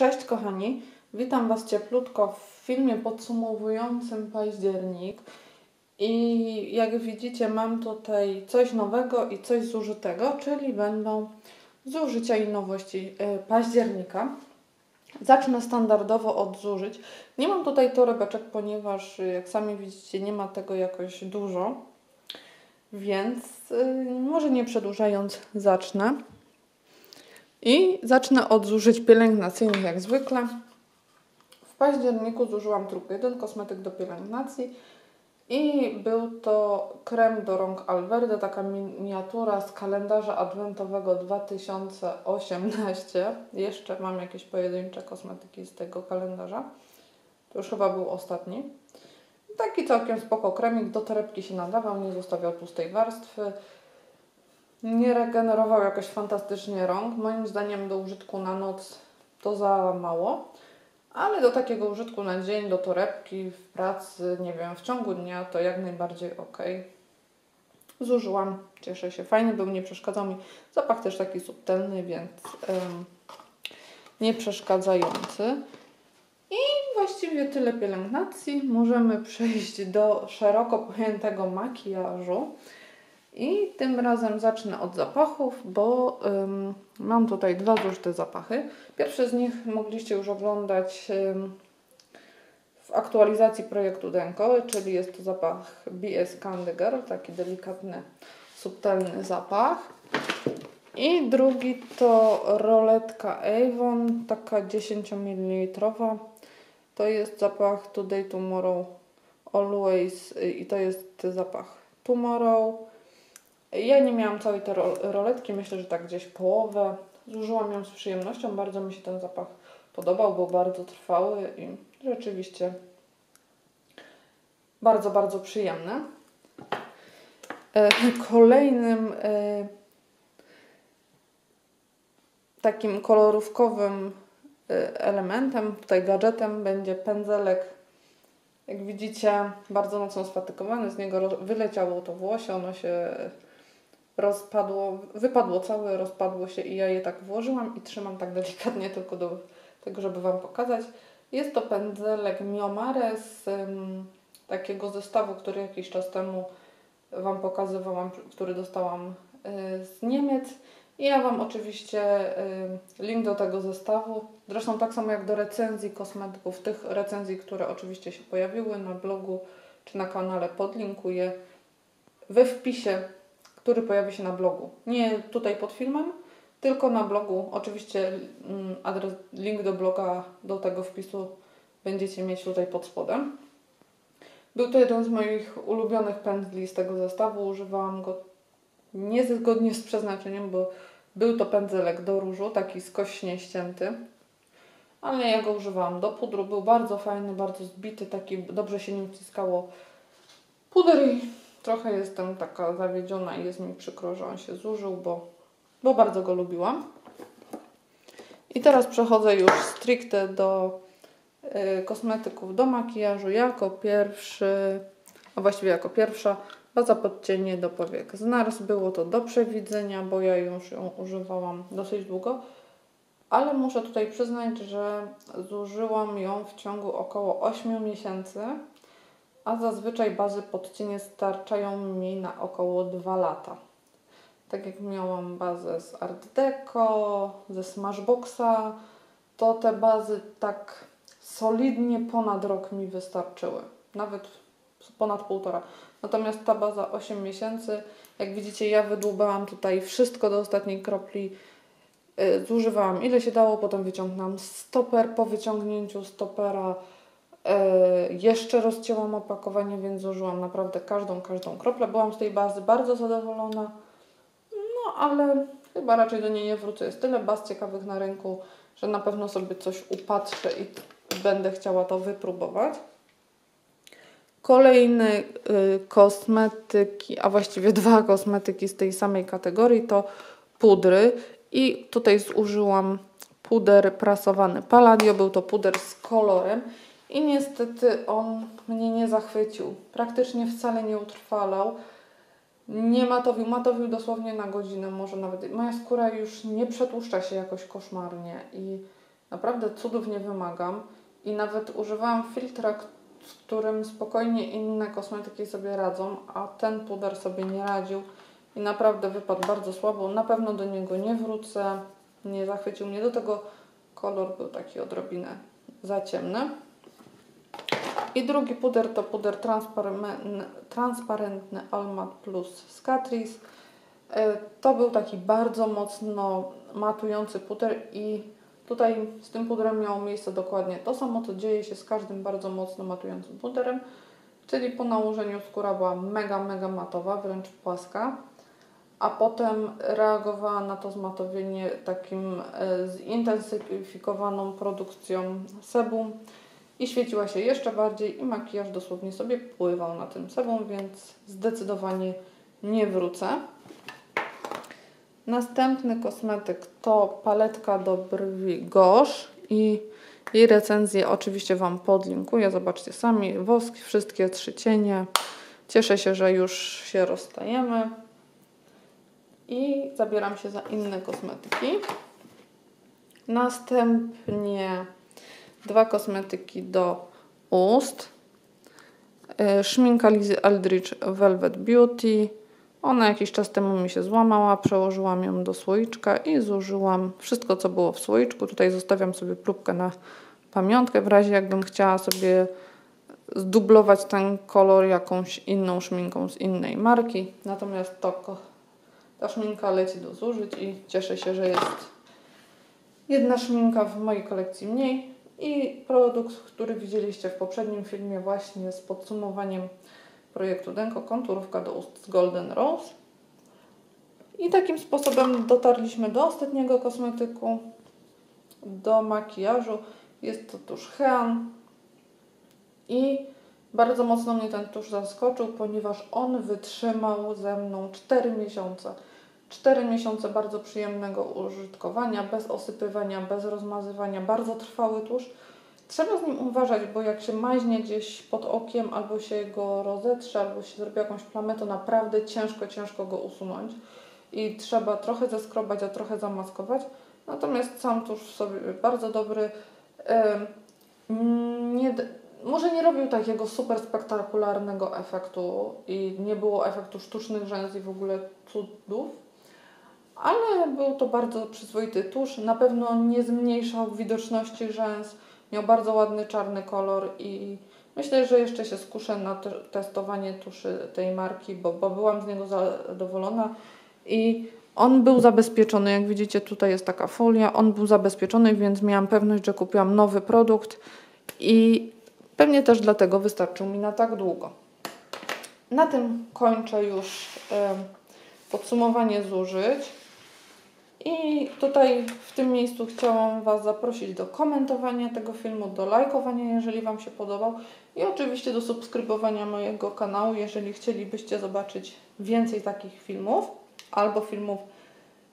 Cześć kochani, witam Was cieplutko w filmie podsumowującym październik. I jak widzicie, mam tutaj coś nowego i coś zużytego, czyli będą zużycia i nowości e, października. Zacznę standardowo od zużyć. Nie mam tutaj torebeczek, ponieważ jak sami widzicie, nie ma tego jakoś dużo. Więc e, może nie przedłużając, zacznę. I zacznę od zużyć pielęgnacyjnych jak zwykle. W październiku zużyłam tylko jeden kosmetyk do pielęgnacji i był to krem do rąk Alverde, taka miniatura z kalendarza adwentowego 2018. Jeszcze mam jakieś pojedyncze kosmetyki z tego kalendarza. To już chyba był ostatni. Taki całkiem spoko kremik, do torebki się nadawał, nie zostawiał pustej warstwy nie regenerował jakoś fantastycznie rąk. Moim zdaniem do użytku na noc to za mało, ale do takiego użytku na dzień, do torebki, w pracy, nie wiem, w ciągu dnia to jak najbardziej ok. Zużyłam, cieszę się, fajny był, nie przeszkadzał mi. Zapach też taki subtelny, więc ym, nie przeszkadzający. I właściwie tyle pielęgnacji. Możemy przejść do szeroko pojętego makijażu. I tym razem zacznę od zapachów, bo ym, mam tutaj dwa zużyte zapachy. Pierwszy z nich mogliście już oglądać ym, w aktualizacji projektu Denko, czyli jest to zapach BS Candy Girl, taki delikatny, subtelny zapach. I drugi to roletka Avon, taka 10 ml. To jest zapach Today, Tomorrow, Always i to jest zapach Tomorrow. Ja nie miałam całej tej roletki, myślę, że tak gdzieś połowę. Zużyłam ją z przyjemnością, bardzo mi się ten zapach podobał, był bardzo trwały i rzeczywiście bardzo, bardzo przyjemny. E, kolejnym e, takim kolorówkowym e, elementem, tutaj gadżetem będzie pędzelek. Jak widzicie, bardzo mocno sfatykowany, z niego wyleciało to włosie, ono się rozpadło, wypadło całe, rozpadło się i ja je tak włożyłam i trzymam tak delikatnie tylko do tego, żeby Wam pokazać. Jest to pędzelek Miomare z um, takiego zestawu, który jakiś czas temu Wam pokazywałam, który dostałam y, z Niemiec. I ja Wam oczywiście y, link do tego zestawu, zresztą tak samo jak do recenzji kosmetyków, tych recenzji, które oczywiście się pojawiły na blogu czy na kanale, podlinkuję we wpisie który pojawi się na blogu. Nie tutaj pod filmem, tylko na blogu. Oczywiście mm, adres, link do bloga, do tego wpisu będziecie mieć tutaj pod spodem. Był to jeden z moich ulubionych pędzli z tego zestawu. Używałam go niezgodnie z przeznaczeniem, bo był to pędzelek do różu, taki skośnie ścięty. Ale ja go używałam do pudru. Był bardzo fajny, bardzo zbity, taki dobrze się nim wciskało puder i Trochę jestem taka zawiedziona i jest mi przykro, że on się zużył, bo, bo bardzo go lubiłam. I teraz przechodzę już stricte do y, kosmetyków do makijażu. Jako pierwszy, a właściwie jako pierwsza, baza pod cienie do powiek z NARS. Było to do przewidzenia, bo ja już ją używałam dosyć długo. Ale muszę tutaj przyznać, że zużyłam ją w ciągu około 8 miesięcy a zazwyczaj bazy pod cienie starczają mi na około 2 lata. Tak jak miałam bazę z Art Deco, ze Smashboxa, to te bazy tak solidnie ponad rok mi wystarczyły. Nawet ponad półtora. Natomiast ta baza 8 miesięcy, jak widzicie, ja wydłubałam tutaj wszystko do ostatniej kropli. Yy, zużywałam ile się dało, potem wyciągnęłam stoper. Po wyciągnięciu stopera jeszcze rozcięłam opakowanie, więc zużyłam naprawdę każdą, każdą kroplę. Byłam z tej bazy bardzo zadowolona, no ale chyba raczej do niej nie wrócę. Jest tyle baz ciekawych na rynku, że na pewno sobie coś upatrzę i będę chciała to wypróbować. Kolejny y, kosmetyki, a właściwie dwa kosmetyki z tej samej kategorii to pudry i tutaj zużyłam puder prasowany Palladio. Był to puder z kolorem i niestety on mnie nie zachwycił. Praktycznie wcale nie utrwalał. Nie matowił, matowił dosłownie na godzinę, może nawet. Moja skóra już nie przetłuszcza się jakoś koszmarnie i Naprawdę cudów nie wymagam i nawet używałam filtra, z którym spokojnie inne kosmetyki sobie radzą, a ten puder sobie nie radził i naprawdę wypadł bardzo słabo. Na pewno do niego nie wrócę, nie zachwycił mnie. Do tego kolor był taki odrobinę za ciemny. I drugi puder to puder transparentny, transparentny Almat Plus z Catrice. E, to był taki bardzo mocno matujący puder i tutaj z tym pudrem miało miejsce dokładnie to samo, co dzieje się z każdym bardzo mocno matującym puderem, czyli po nałożeniu skóra była mega, mega matowa, wręcz płaska, a potem reagowała na to zmatowienie takim e, zintensyfikowaną produkcją sebum i świeciła się jeszcze bardziej i makijaż dosłownie sobie pływał na tym sebum, więc zdecydowanie nie wrócę. Następny kosmetyk to paletka do brwi Gosh i jej recenzję oczywiście Wam podlinkuję. Zobaczcie sami, wosk, wszystkie trzy cienie. Cieszę się, że już się rozstajemy. I zabieram się za inne kosmetyki. Następnie dwa kosmetyki do ust. Y, szminka Lizy Aldrich Velvet Beauty ona jakiś czas temu mi się złamała, przełożyłam ją do słoiczka i zużyłam wszystko, co było w słoiczku. Tutaj zostawiam sobie próbkę na pamiątkę, w razie jakbym chciała sobie zdublować ten kolor jakąś inną szminką z innej marki. Natomiast to, ta szminka leci do zużyć i cieszę się, że jest jedna szminka w mojej kolekcji mniej i produkt, który widzieliście w poprzednim filmie właśnie z podsumowaniem projektu Denko konturówka do ust z Golden Rose. I takim sposobem dotarliśmy do ostatniego kosmetyku, do makijażu. Jest to tusz Hean i bardzo mocno mnie ten tusz zaskoczył, ponieważ on wytrzymał ze mną 4 miesiące. 4 miesiące bardzo przyjemnego użytkowania, bez osypywania, bez rozmazywania, bardzo trwały tusz Trzeba z nim uważać, bo jak się maźnie gdzieś pod okiem, albo się go rozetrze, albo się zrobi jakąś plamę, to naprawdę ciężko, ciężko go usunąć. I trzeba trochę zeskrobać, a trochę zamaskować. Natomiast sam tuż sobie bardzo dobry. Nie, może nie robił takiego super spektakularnego efektu i nie było efektu sztucznych rzęs i w ogóle cudów, ale był to bardzo przyzwoity tusz. Na pewno nie zmniejszał widoczności rzęs Miał bardzo ładny czarny kolor i myślę, że jeszcze się skuszę na testowanie tuszy tej marki, bo, bo byłam z niego zadowolona i on był zabezpieczony, jak widzicie tutaj jest taka folia, on był zabezpieczony, więc miałam pewność, że kupiłam nowy produkt i pewnie też dlatego wystarczył mi na tak długo. Na tym kończę już podsumowanie zużyć. I tutaj w tym miejscu chciałam Was zaprosić do komentowania tego filmu, do lajkowania, jeżeli Wam się podobał i oczywiście do subskrybowania mojego kanału, jeżeli chcielibyście zobaczyć więcej takich filmów albo filmów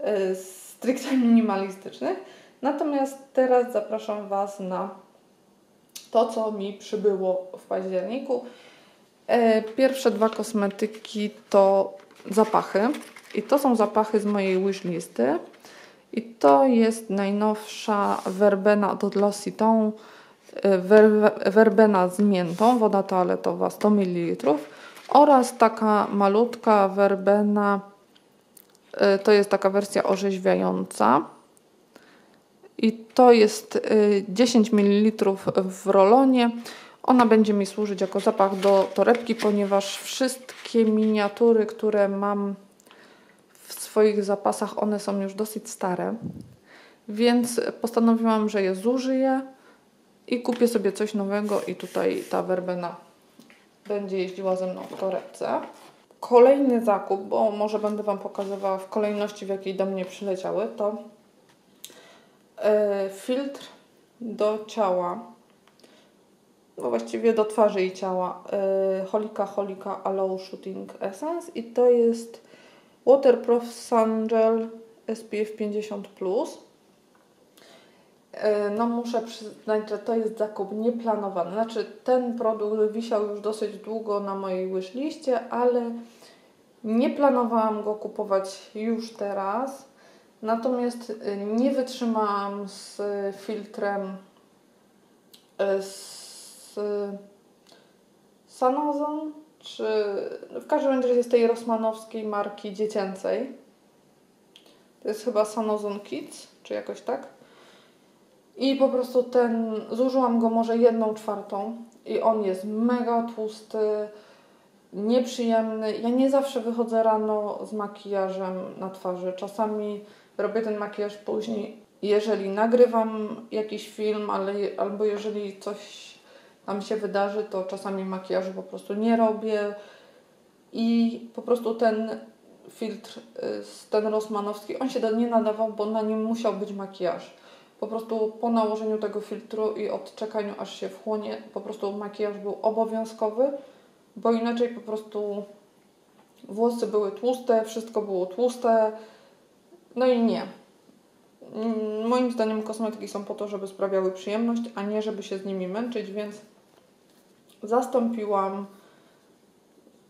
y, stricte minimalistycznych. Natomiast teraz zapraszam Was na to, co mi przybyło w październiku. E, pierwsze dwa kosmetyki to zapachy. I to są zapachy z mojej wishlisty. I to jest najnowsza werbena od L'Occitane, werbena z miętą, woda toaletowa 100 ml oraz taka malutka werbena, y, to jest taka wersja orzeźwiająca. I to jest 10 y, ml w rolonie. Ona będzie mi służyć jako zapach do torebki, ponieważ wszystkie miniatury, które mam swoich zapasach one są już dosyć stare, więc postanowiłam, że je zużyję i kupię sobie coś nowego i tutaj ta werbena będzie jeździła ze mną w torebce. Kolejny zakup, bo może będę Wam pokazywała w kolejności, w jakiej do mnie przyleciały, to yy, filtr do ciała, no właściwie do twarzy i ciała, yy, Holika Holika Allow Shooting Essence i to jest Waterproof Sun Gel SPF 50+. E, no muszę przyznać, że to jest zakup nieplanowany. Znaczy ten produkt wisiał już dosyć długo na mojej wishliście, ale nie planowałam go kupować już teraz. Natomiast y, nie wytrzymałam z filtrem y, z Sanozon, czy w każdym razie jest tej rosmanowskiej marki dziecięcej. To jest chyba Sanozon Kids, czy jakoś tak. I po prostu ten, zużyłam go może jedną czwartą i on jest mega tłusty, nieprzyjemny. Ja nie zawsze wychodzę rano z makijażem na twarzy. Czasami robię ten makijaż później, jeżeli nagrywam jakiś film, ale, albo jeżeli coś tam się wydarzy, to czasami makijażu po prostu nie robię. I po prostu ten filtr, y, ten rosmanowski, on się nie nadawał, bo na nim musiał być makijaż. Po prostu po nałożeniu tego filtru i odczekaniu aż się wchłonie, po prostu makijaż był obowiązkowy, bo inaczej po prostu włosy były tłuste, wszystko było tłuste. No i nie. Mm, moim zdaniem kosmetyki są po to, żeby sprawiały przyjemność, a nie żeby się z nimi męczyć, więc zastąpiłam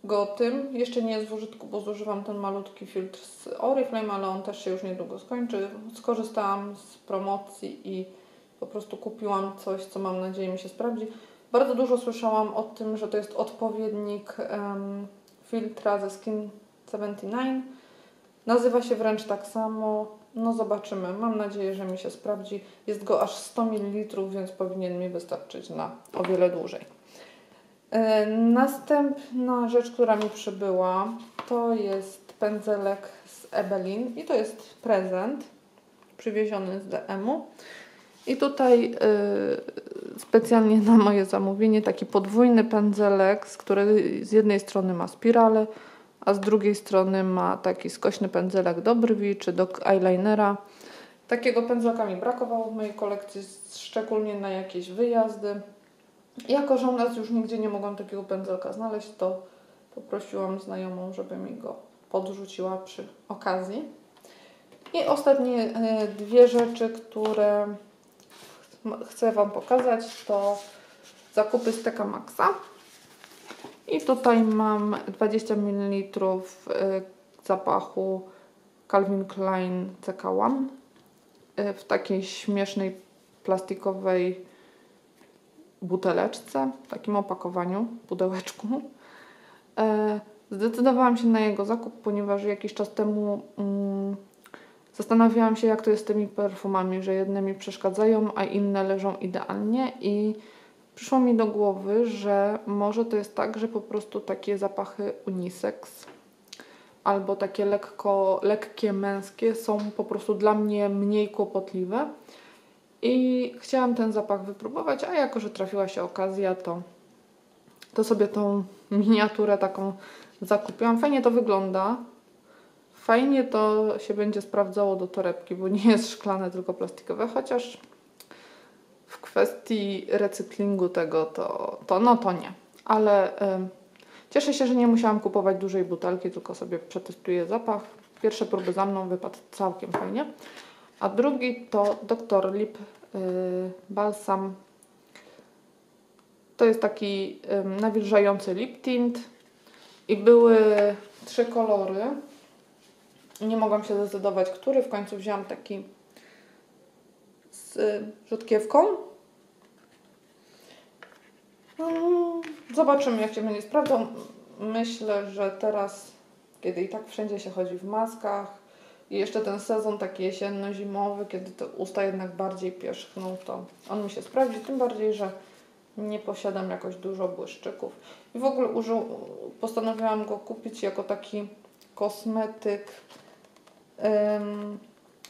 go tym. Jeszcze nie jest w użytku, bo zużywam ten malutki filtr z Oriflame, ale on też się już niedługo skończy. Skorzystałam z promocji i po prostu kupiłam coś, co mam nadzieję mi się sprawdzi. Bardzo dużo słyszałam o tym, że to jest odpowiednik um, filtra ze Skin 79. Nazywa się wręcz tak samo. No zobaczymy. Mam nadzieję, że mi się sprawdzi. Jest go aż 100 ml, więc powinien mi wystarczyć na o wiele dłużej. E, następna rzecz, która mi przybyła, to jest pędzelek z Ebelin i to jest prezent przywieziony z DM-u. I tutaj y, specjalnie na moje zamówienie taki podwójny pędzelek, z której z jednej strony ma spirale, a z drugiej strony ma taki skośny pędzelek do brwi czy do eyelinera. Takiego pędzelka mi brakowało w mojej kolekcji, szczególnie na jakieś wyjazdy. Jako, że u nas już nigdzie nie mogłam takiego pędzelka znaleźć, to poprosiłam znajomą, żeby mi go podrzuciła przy okazji. I ostatnie e, dwie rzeczy, które chcę Wam pokazać, to zakupy z Teka Maxa. I tutaj mam 20 ml e, zapachu Calvin Klein CK1 e, w takiej śmiesznej plastikowej buteleczce, w takim opakowaniu, pudełeczku. E, zdecydowałam się na jego zakup, ponieważ jakiś czas temu mm, zastanawiałam się, jak to jest z tymi perfumami, że jedne mi przeszkadzają, a inne leżą idealnie i przyszło mi do głowy, że może to jest tak, że po prostu takie zapachy unisex albo takie lekko, lekkie męskie są po prostu dla mnie mniej kłopotliwe i chciałam ten zapach wypróbować, a jako, że trafiła się okazja, to, to sobie tą miniaturę taką zakupiłam. Fajnie to wygląda. Fajnie to się będzie sprawdzało do torebki, bo nie jest szklane, tylko plastikowe, chociaż w kwestii recyklingu tego to, to no to nie. Ale y, cieszę się, że nie musiałam kupować dużej butelki, tylko sobie przetestuję zapach. Pierwsze próby za mną wypadł całkiem fajnie. A drugi to Dr. Lip yy, balsam. To jest taki nawilżający lip tint i były trzy kolory. Nie mogłam się zdecydować, który. W końcu wzięłam taki z rzutkiewką. Mm, zobaczymy, jak się będzie sprawdzał. Myślę, że teraz, kiedy i tak wszędzie się chodzi w maskach, i jeszcze ten sezon taki jesienno-zimowy, kiedy te usta jednak bardziej pierzchną, to on mi się sprawdzi, tym bardziej, że nie posiadam jakoś dużo błyszczyków. I w ogóle postanowiłam go kupić jako taki kosmetyk ym,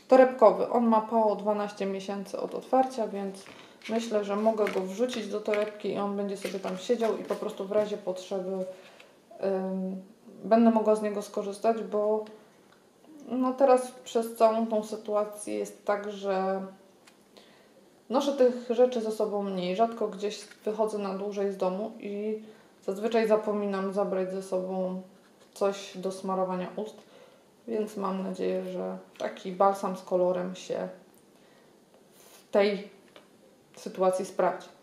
torebkowy. On ma PO 12 miesięcy od otwarcia, więc myślę, że mogę go wrzucić do torebki i on będzie sobie tam siedział i po prostu w razie potrzeby ym, będę mogła z niego skorzystać, bo no teraz przez całą tą sytuację jest tak, że noszę tych rzeczy ze sobą mniej. Rzadko gdzieś wychodzę na dłużej z domu i zazwyczaj zapominam zabrać ze sobą coś do smarowania ust, więc mam nadzieję, że taki balsam z kolorem się w tej sytuacji sprawdzi.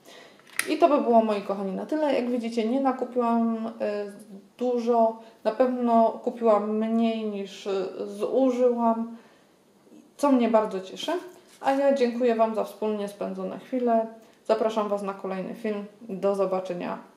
I to by było, moi kochani, na tyle. Jak widzicie, nie nakupiłam y, dużo. Na pewno kupiłam mniej niż y, zużyłam. co mnie bardzo cieszy. A ja dziękuję Wam za wspólnie spędzone chwile. Zapraszam Was na kolejny film. Do zobaczenia.